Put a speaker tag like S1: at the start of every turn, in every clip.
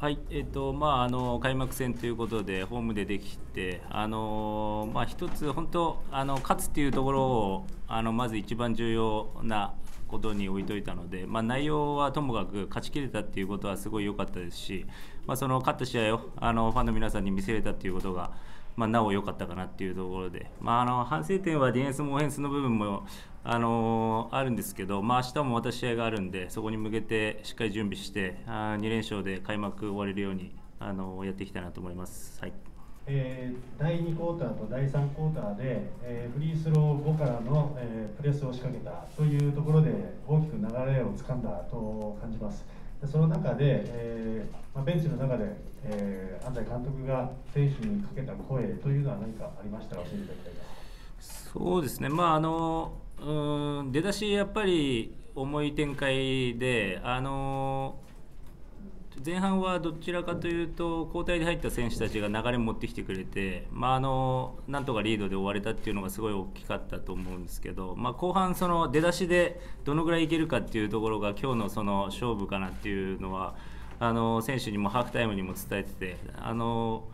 S1: はいえーとまあ、あの開幕戦ということでホームでできて、あのまあ、一つ、本当あの勝つっていうところをあのまず一番重要なことに置いといたので、まあ、内容はともかく勝ちきれたっていうことはすごい良かったですし、まあ、その勝った試合をあのファンの皆さんに見せれたっていうことが、まあ、なお良かったかなっていうところで、まあ、あの反省点はディフェンスもオフェンスの部分もあのあるんですけど、まあ明日もまた試合があるんでそこに向けてしっかり準備してあ2連勝で開幕終われるようにあのやっていきたいなと思います。はい
S2: えー、第2クォーターと第3クォーターで、えー、フリースロー後からの、えー、プレスを仕掛けたというところで大きく流れをつかんだと感じます。その中で、えーまあ、ベンチの中で、えー、安西監督が選手にかけた声というのは何かありましたら教えていただきたいです。
S1: そうですね、まああのうん出だしやっぱり重い展開で、あの前半はどちらかというと交代で入った選手たちが流れを持ってきてくれて、まあ、あのなんとかリードで終われたっていうのがすごい大きかったと思うんですけど、まあ、後半、その出だしでどのぐらいいけるかっていうところが今日のその勝負かなっていうのはあの選手にもハーフタイムにも伝えてて。あの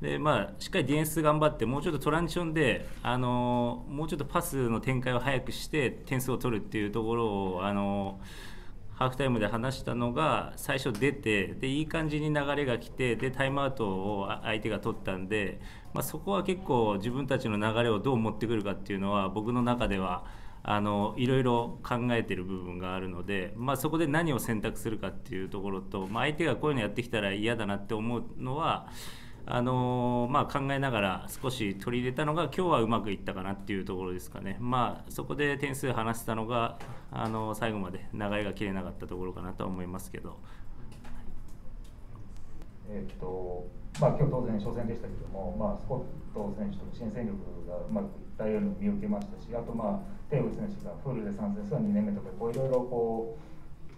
S1: でまあ、しっかりディフェンス頑張ってもうちょっとトランジションであのもうちょっとパスの展開を早くして点数を取るっていうところをあのハーフタイムで話したのが最初出てでいい感じに流れが来てでタイムアウトを相手が取ったんで、まあ、そこは結構自分たちの流れをどう持ってくるかっていうのは僕の中ではあのいろいろ考えてる部分があるので、まあ、そこで何を選択するかっていうところと、まあ、相手がこういうのやってきたら嫌だなって思うのはあのまあ、考えながら少し取り入れたのが今日はうまくいったかなっていうところですかね、まあ、そこで点数離せたのがあの最後まで流れが切れなかったところかなとは思いますけど。
S3: えっとまあ、今日当然初戦でしたけども、まあ、スコット選手と新戦力がうまくいったように見受けましたしあと、まあ、テイウ選手がフルで参戦するのは2年目とかこういろいろこう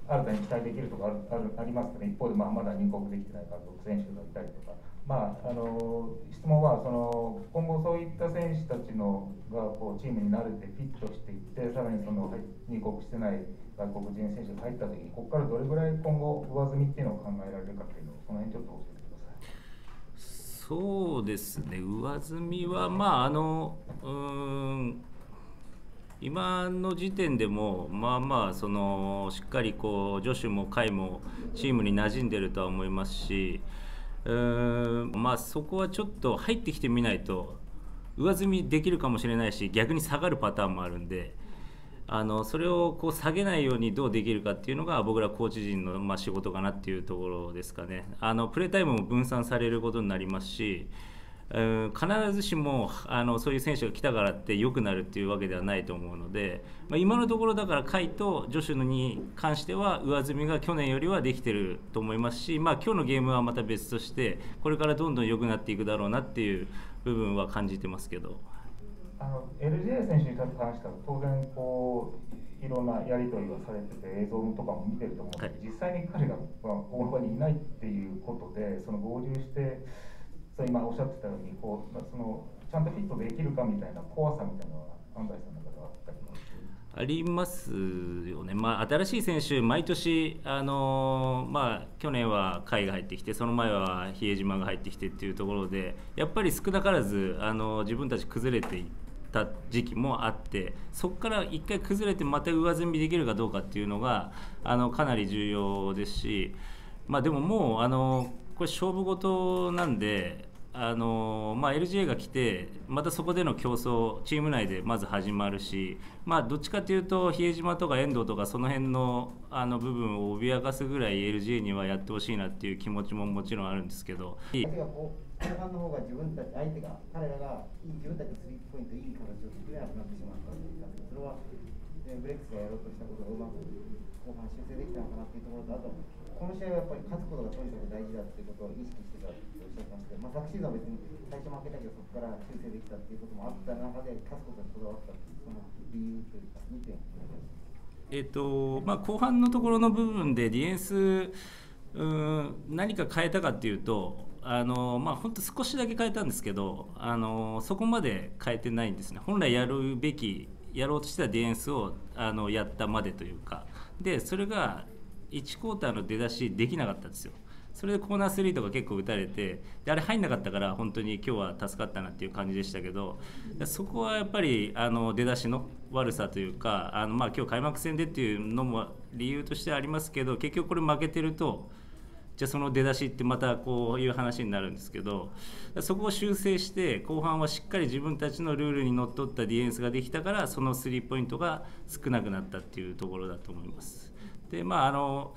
S3: 新たに期待できるところあるありますけど一方で、まあ、まだ入国できてない外国選手がいたりとか。まあ、あの質問はその今後そういった選手たちのがこうチームに慣れてフィットしていってさらにその入国してない外国人選手が入った時にここからどれぐらい今後上積みっていうのを考えられるかっていうのをその辺ちょっと教えてください。
S1: そうですね上積みはまああのうん今の時点でもまあまあそのしっかりこう女子も会もチームに馴染んでるとは思いますし。うんまあそこはちょっと入ってきてみないと上積みできるかもしれないし逆に下がるパターンもあるんであのそれをこう下げないようにどうできるかっていうのが僕らコーチ陣のま仕事かなっていうところですかねあのプレータイムも分散されることになりますし必ずしもあのそういう選手が来たからって良くなるっていうわけではないと思うので、まあ、今のところだから甲斐と女子のに関しては上積みが去年よりはできてると思いますし、まあ、今日のゲームはまた別としてこれからどんどん良くなっていくだろうなっていう部分は感じてますけど。
S3: あの LJ 選手に関しては当然こういろんなやり取りはされてて映像とかも見てると思うんですけど、実際に彼が、まあ、大場にいないっていうことでその合流して。そ今おっしゃってたようにこうそのちゃんとフィットできるかみたいな怖さみたいなのは安西さんの中ではあったり
S1: ありますよね、まあ、新しい選手、毎年、あのまあ、去年は甲斐が入ってきて、その前は比江島が入ってきてっていうところで、やっぱり少なからずあの自分たち崩れていった時期もあって、そこから一回崩れて、また上積みできるかどうかっていうのがあのかなり重要ですし、まあ、でももうあの、これ、勝負事なんで、あのまあ、LGA が来てまたそこでの競争チーム内でまず始まるし、まあ、どっちかというと比江島とか遠藤とかその辺のあの部分を脅かすぐらい LGA にはやってほしいなっていう気持ちももちろんあるんですけど。
S4: 後半の方が自分たち相手が彼らが自分たちのスリーポイントいい形を作れなくなってしまったというかそれはブレックスがやろうとしたことがうまく後半修正できたのかなっていうところとあとこの試合はやっぱり勝つことがとにかく大事だっていうことを意識してたっておっしゃいまして、まあ、昨シーズンは別に最初負けたけどそこから修正できたっていうこともあった中で勝つことにこだわったっていうその理由というか2点
S1: えっとまあ、後半のところの部分でディフェンスうん何か変えたかっていうとあのまあ本当少しだけ変えたんですけどあのそこまで変えてないんですね本来やるべきやろうとしてたディフェンスをあのやったまでというかでそれが1クォーターの出だしできなかったんですよそれでコーナー3とか結構打たれてであれ入んなかったから本当に今日は助かったなっていう感じでしたけどそこはやっぱりあの出だしの悪さというかあの、まあ、今日開幕戦でっていうのも理由としてありますけど結局これ負けてると。じゃあその出だしってまたこういう話になるんですけどそこを修正して後半はしっかり自分たちのルールにのっとったディフェンスができたからそのスリーポイントが少なくなったっていうところだと思います。でまああの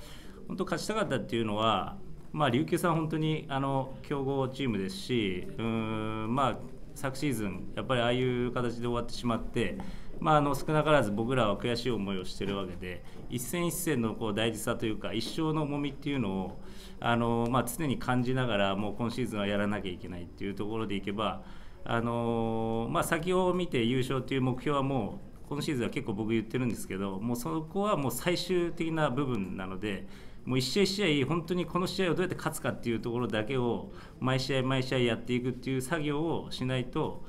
S1: 本当勝ちたかったっていうのはまあ、琉球さん、本当にあの強豪チームですし、うんまあ、昨シーズン、やっぱりああいう形で終わってしまって、まあ、あの少なからず僕らは悔しい思いをしているわけで、一戦一戦のこう大事さというか、一生の重みっていうのをあの、まあ、常に感じながら、もう今シーズンはやらなきゃいけないっていうところでいけば、あのまあ、先を見て優勝という目標はもう、今シーズンは結構僕言ってるんですけど、もうそこはもう最終的な部分なので、もう一試合一試合本当にこの試合をどうやって勝つかっていうところだけを毎試合毎試合やっていくっていう作業をしないと、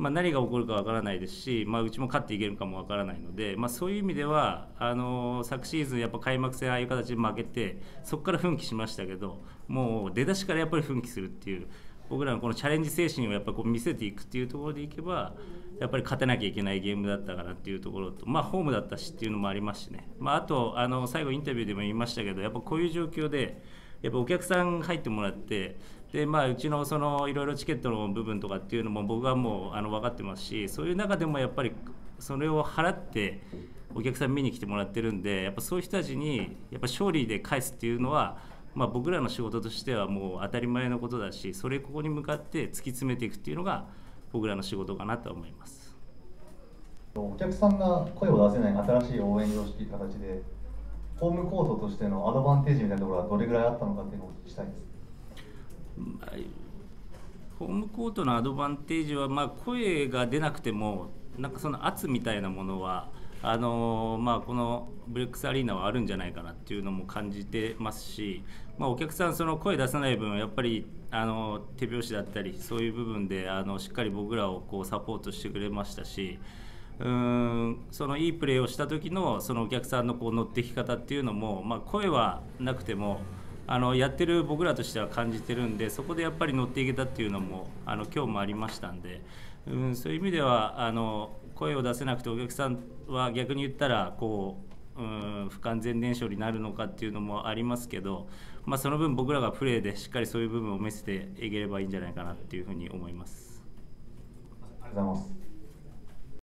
S1: まあ、何が起こるかわからないですし、まあ、うちも勝っていけるかもわからないので、まあ、そういう意味ではあの昨シーズンやっぱ開幕戦ああいう形で負けてそこから奮起しましたけどもう出だしからやっぱり奮起するっていう僕らのこのチャレンジ精神をやっぱこう見せていくっていうところでいけばやっぱり勝てなきゃいけないゲームだったかなっていうところと、まあ、ホームだったしっていうのもありますしね、まあ、あとあの最後インタビューでも言いましたけどやっぱこういう状況でやっぱお客さん入ってもらってで、まあ、うちのそのいろいろチケットの部分とかっていうのも僕はもうあの分かってますしそういう中でもやっぱりそれを払ってお客さん見に来てもらってるんでやっぱそういう人たちにやっぱ勝利で返すっていうのはまあ、僕らの仕事としてはもう当たり前のことだしそれここに向かって突き詰めていくっていうのが僕らの仕事かなと思います。
S5: お客さんが声を出せない新しい応援様式という形でホームコートとしてのアドバンテージみたいなところはどれぐらいあったのかっていうのを聞きしたいです、
S1: ホームコートのアドバンテージは、まあ、声が出なくてもなんかその圧みたいなものはあのまあ、このブレックスアリーナはあるんじゃないかなっていうのも感じてますし、まあ、お客さんその声出さない分やっぱりあの手拍子だったりそういう部分であのしっかり僕らをこうサポートしてくれましたしうんそのいいプレーをした時のそのお客さんのこう乗ってき方っていうのも、まあ、声はなくてもあのやってる僕らとしては感じてるんでそこでやっぱり乗っていけたっていうのもあの今日もありましたんでうんそういう意味ではあの声を出せなくてお客さんは逆に言ったらこう、うん、不完全燃焼になるのかっていうのもありますけど、まあ、その分僕らがプレーでしっかりそういう部分を見せていければいいんじゃないかなっていうふうに思います。
S5: ありがとうございます